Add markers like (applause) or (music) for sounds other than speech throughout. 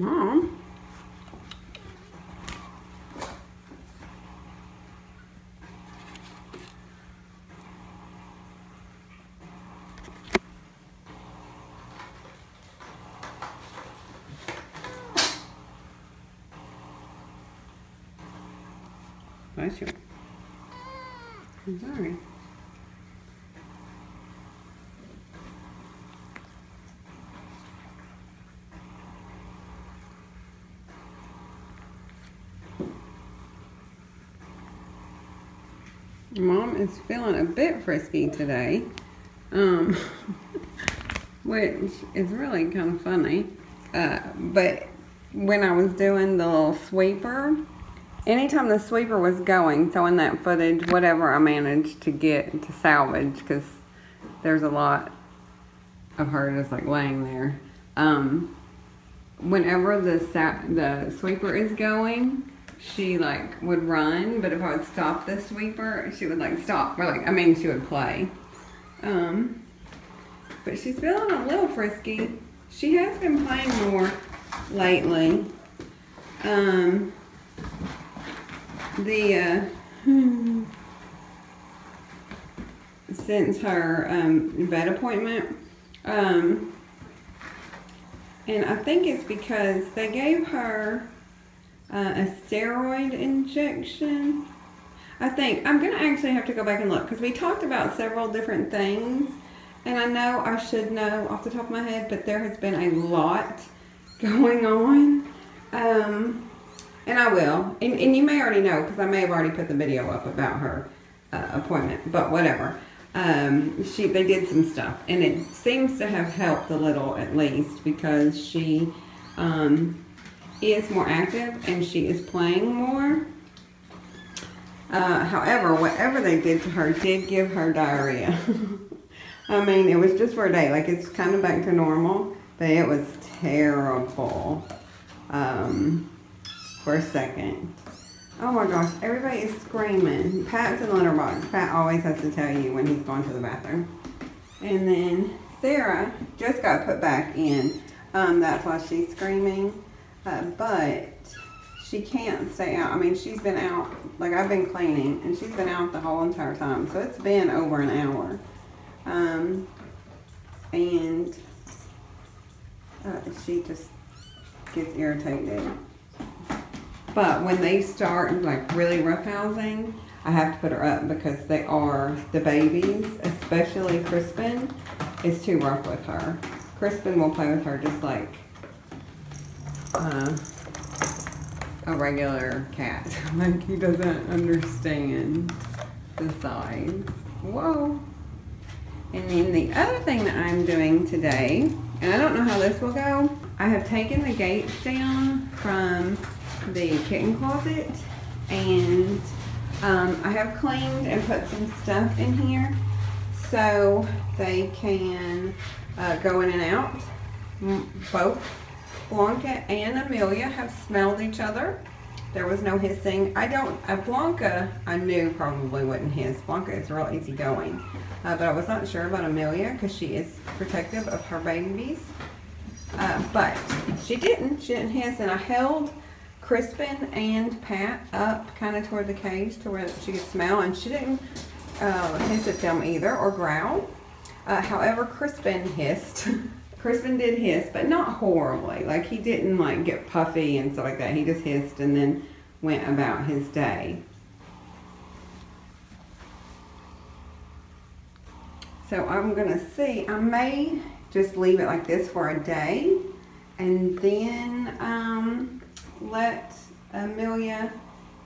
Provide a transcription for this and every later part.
Mom. I'm sorry. Mom is feeling a bit frisky today, um, (laughs) which is really kind of funny. Uh, but when I was doing the little sweeper, anytime the sweeper was going, so in that footage, whatever I managed to get to salvage, because there's a lot of her just like laying there. Um, whenever the the sweeper is going, she like would run, but if I would stop the sweeper, she would like stop. Or like I mean, she would play. Um, but she's feeling a little frisky. She has been playing more lately. Um, the uh, (laughs) since her um, vet appointment. Um, and I think it's because they gave her uh, a steroid injection. I think I'm gonna actually have to go back and look because we talked about several different things, and I know I should know off the top of my head, but there has been a lot (laughs) going on. Um, and I will. And, and you may already know because I may have already put the video up about her uh, appointment, but whatever. Um, she they did some stuff, and it seems to have helped a little at least because she um, is more active and she is playing more. Uh, however, whatever they did to her did give her diarrhea. (laughs) I mean, it was just for a day. Like, it's kind of back to normal, but it was terrible. Um, for a second. Oh my gosh, everybody is screaming. Pat's in the litter box. Pat always has to tell you when he's going to the bathroom. And then Sarah just got put back in. Um, that's why she's screaming. Uh, but she can't stay out. I mean, she's been out, like I've been cleaning, and she's been out the whole entire time. So it's been over an hour. Um, and uh, she just gets irritated. But when they start like really roughhousing, I have to put her up because they are the babies, especially Crispin, is too rough with her. Crispin will play with her just like uh, a regular cat. (laughs) like he doesn't understand the size. Whoa. And then the other thing that I'm doing today, and I don't know how this will go, I have taken the gates down from the kitten closet and um, I have cleaned and put some stuff in here so they can uh, go in and out. Both Blanca and Amelia have smelled each other. There was no hissing. I don't, uh, Blanca I knew probably wouldn't hiss. Blanca is real easygoing. Uh, but I was not sure about Amelia because she is protective of her babies. Uh, but she didn't. She didn't hiss and I held Crispin and Pat up kind of toward the cage to where she could smell, and she didn't uh, hiss at them either or growl. Uh, however, Crispin hissed. (laughs) Crispin did hiss, but not horribly. Like he didn't like get puffy and stuff like that. He just hissed and then went about his day. So I'm gonna see, I may just leave it like this for a day and then um, let Amelia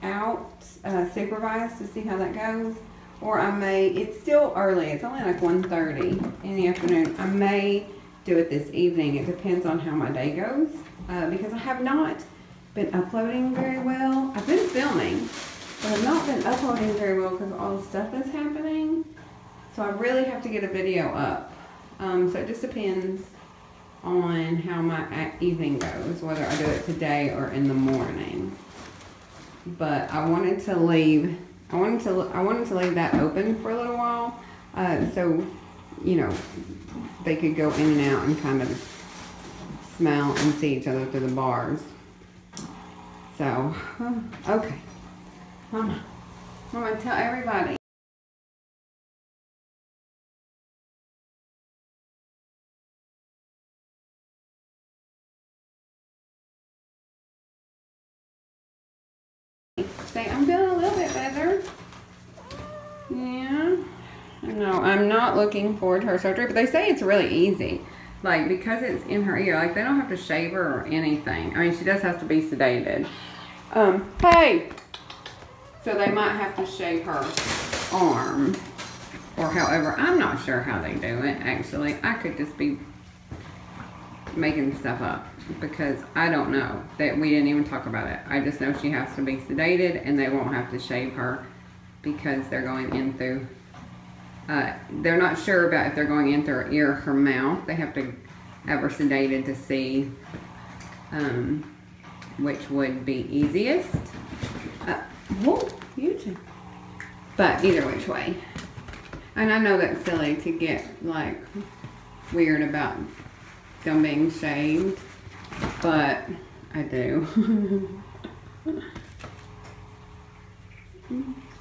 out uh, supervise to see how that goes. Or I may, it's still early, it's only like 1.30 in the afternoon. I may do it this evening. It depends on how my day goes. Uh, because I have not been uploading very well. I've been filming, but I've not been uploading very well because all the stuff that's happening. So I really have to get a video up. Um, so it just depends on how my evening goes, whether I do it today or in the morning. But I wanted to leave, I wanted to, I wanted to leave that open for a little while, uh, so, you know, they could go in and out and kind of smell and see each other through the bars. So, okay. I'm, I'm gonna tell everybody. Say, I'm feeling a little bit better. Yeah. No, I'm not looking forward to her surgery, but they say it's really easy. Like, because it's in her ear, like, they don't have to shave her or anything. I mean, she does have to be sedated. Um, hey! So they might have to shave her arm. Or however, I'm not sure how they do it, actually. I could just be making stuff up because I don't know that we didn't even talk about it. I just know she has to be sedated and they won't have to shave her because they're going in through uh, they're not sure about if they're going in through her ear or her mouth. They have to have her sedated to see um, which would be easiest. Uh, whoa. But either which way. And I know that's silly to get like weird about them being shaved, but I do. (laughs)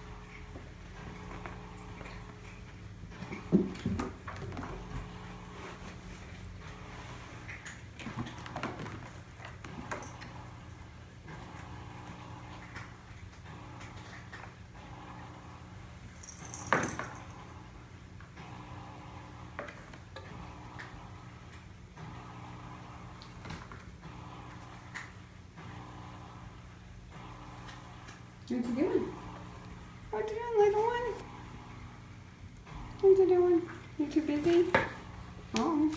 What you doing? What you doing, little one? What you doing? You too busy? Oh.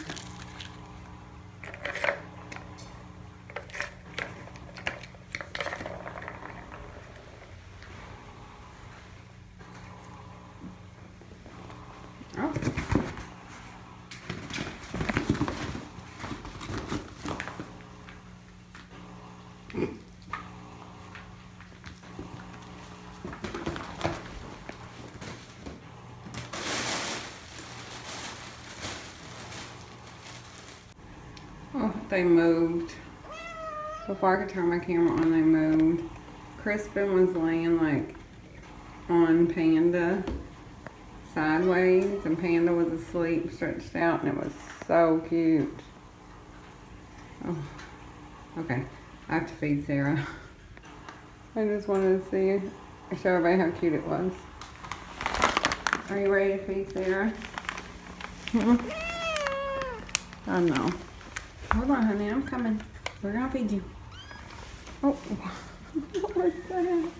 Oh. Oh, they moved. Before I could turn my camera on, they moved. Crispin was laying like on Panda sideways, and Panda was asleep, stretched out, and it was so cute. Oh, okay. I have to feed Sarah. I just wanted to see, show everybody how cute it was. Are you ready to feed Sarah? (laughs) I know. Hold on, honey. I'm coming. We're gonna feed you. Oh, what was that?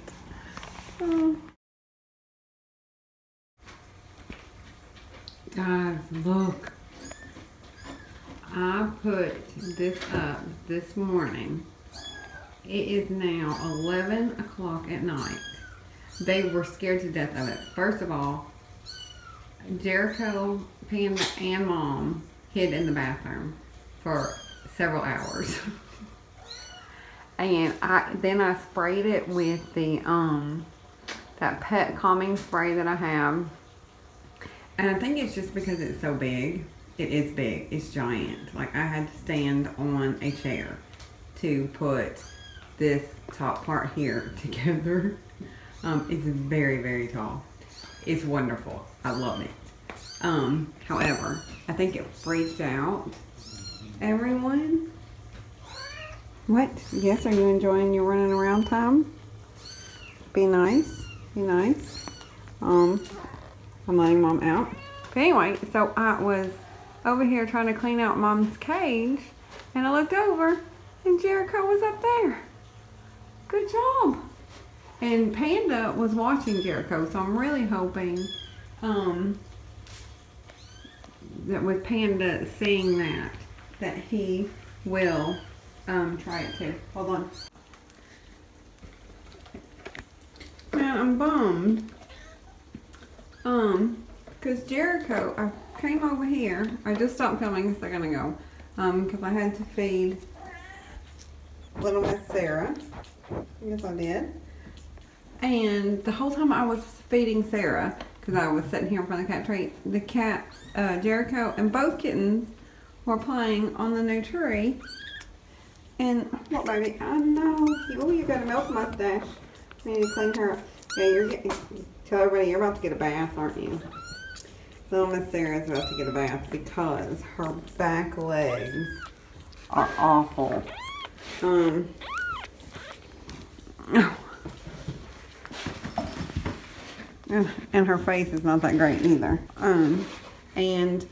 Oh. Guys, look. I put this up this morning. It is now 11 o'clock at night. They were scared to death of it. First of all, Jericho, Panda, and Mom hid in the bathroom for several hours. and I then I sprayed it with the um that pet calming spray that I have. And I think it's just because it's so big. It is big. It's giant. Like I had to stand on a chair to put this top part here (laughs) together. Um, it's very, very tall. It's wonderful. I love it. Um, however, I think it freaked out everyone. What? Yes, are you enjoying your running around time? Be nice. Be nice. Um, I'm letting mom out. But anyway, so I was over here trying to clean out mom's cage and I looked over and Jericho was up there. Good job. And Panda was watching Jericho, so I'm really hoping um, that with Panda seeing that, that he will um, try it too. Hold on. Man, I'm bummed. Um, cause Jericho, I came over here. I just stopped filming a second ago. Um, cause I had to feed little Miss Sarah. Yes, I did. And the whole time I was feeding Sarah, because I was sitting here in front of the cat tree, the cat, uh, Jericho, and both kittens were playing on the new tree. And what baby? I know. Oh, you got a milk mustache. We need to clean her up. Yeah, you're getting tell everybody you're about to get a bath, aren't you? Little Miss Sarah's about to get a bath because her back legs are awful. Um and her face is not that great either. Um, and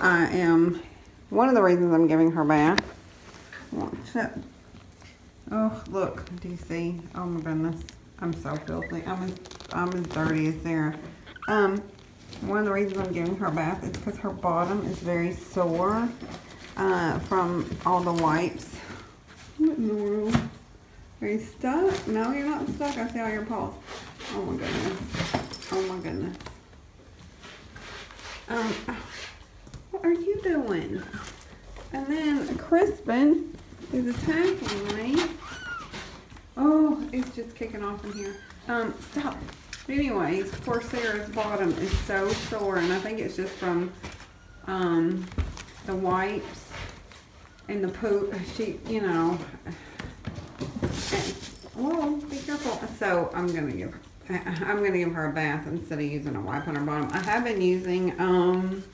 I am one of the reasons I'm giving her bath. Oh, look, do you see? Oh my goodness, I'm so filthy. I'm as I'm as dirty as Sarah. Um, one of the reasons I'm giving her bath is because her bottom is very sore uh, from all the wipes. What in the world? Are you stuck? No, you're not stuck. I see all your paws. Oh my goodness. Oh my goodness. Um, what are you doing? And then Crispin is attacking me. Oh, it's just kicking off in here. Um, stop. Anyways, poor Sarah's bottom is so sore, and I think it's just from um, the wipes and the poop. She, you know, Whoa, be careful. So I'm gonna give I'm gonna give her a bath instead of using a wipe on her bottom. I have been using um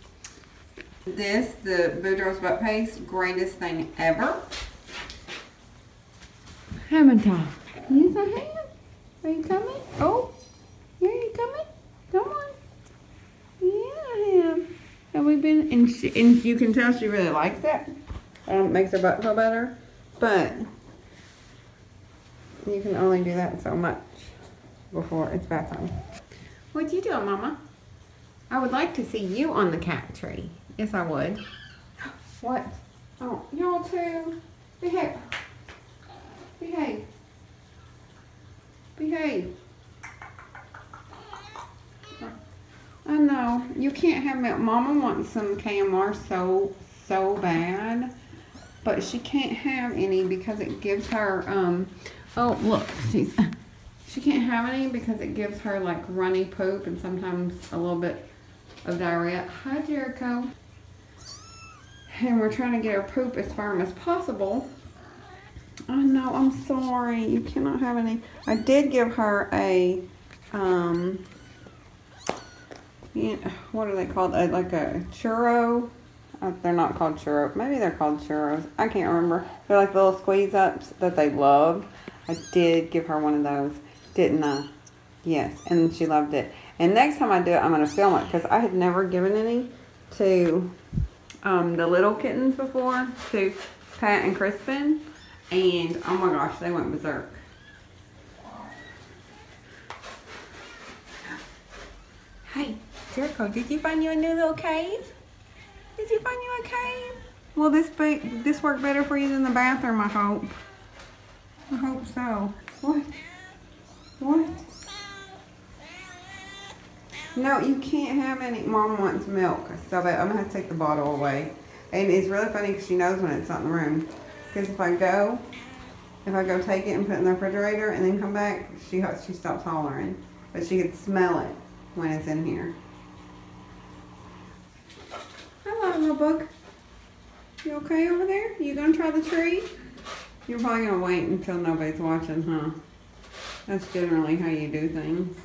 this, the Boudreaux's butt paste, greatest thing ever. Yes, I have. Are you coming? Oh, yeah, you coming? Come on. Yeah, I have. Have we been? And, she, and you can tell she really likes it. Um, makes her butt feel better. But you can only do that so much before it's bath time. What you doing, Mama? I would like to see you on the cat tree. Yes, I would. What? Oh, y'all too. Behave. Behave. Behave. I know. You can't have milk. Mama wants some KMR so, so bad. But she can't have any because it gives her, um, oh, look. She's, she can't have any because it gives her like runny poop and sometimes a little bit of diarrhea. Hi, Jericho. And we're trying to get her poop as firm as possible. I know, I'm sorry. You cannot have any. I did give her a, um, what are they called? A, like a churro. Uh, they're not called churro. Maybe they're called churros. I can't remember. They're like little squeeze ups that they love. I did give her one of those, didn't I? Yes, and she loved it. And next time I do it, I'm going to film it because I had never given any to um, the little kittens before, to Pat and Crispin. And oh my gosh, they went berserk. Hey, Jericho, did you find you a new little cave? Did you find you a cave? Will this be this work better for you than the bathroom, I hope? I hope so. What? What? No, you can't have any. Mom wants milk, so I'm gonna have to take the bottle away. And it's really funny because she knows when it's not in the room. Because if I go, if I go take it and put it in the refrigerator and then come back, she she stops hollering. But she can smell it when it's in here. Hello, little book. You okay over there? You gonna try the tree? You're probably gonna wait until nobody's watching, huh? That's generally how you do things.